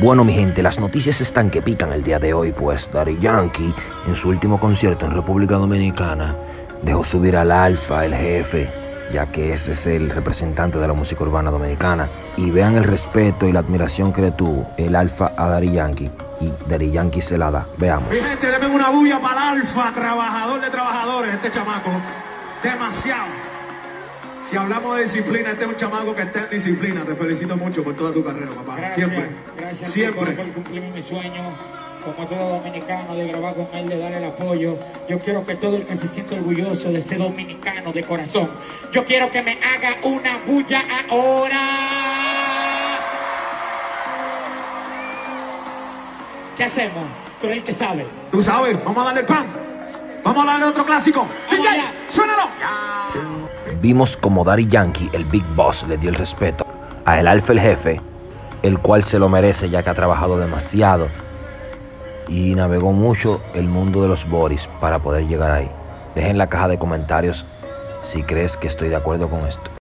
Bueno, mi gente, las noticias están que pican el día de hoy, pues Daddy Yankee, en su último concierto en República Dominicana, dejó subir al Alfa, el jefe, ya que ese es el representante de la música urbana dominicana. Y vean el respeto y la admiración que le tuvo el Alfa a Daddy Yankee. Y Daddy Yankee se la da. Veamos. Mi gente, denme una bulla para el Alfa, trabajador de trabajadores, este chamaco. Demasiado. Si hablamos de disciplina, este es un chamaco que está en disciplina. Te felicito mucho por toda tu carrera, papá. Gracias, Siempre. Gracias Siempre. por cumplirme mi sueño. Como todo dominicano, de grabar con él, de darle el apoyo. Yo quiero que todo el que se siente orgulloso de ser dominicano de corazón, yo quiero que me haga una bulla ahora. ¿Qué hacemos? Tú eres el que sabe. Tú sabes, vamos a darle el pan. Vamos a darle otro clásico. Vamos DJ, allá. suénalo. Vimos como Daddy Yankee, el Big Boss, le dio el respeto a el Alfa, el jefe, el cual se lo merece ya que ha trabajado demasiado y navegó mucho el mundo de los Boris para poder llegar ahí. Dejen en la caja de comentarios si crees que estoy de acuerdo con esto.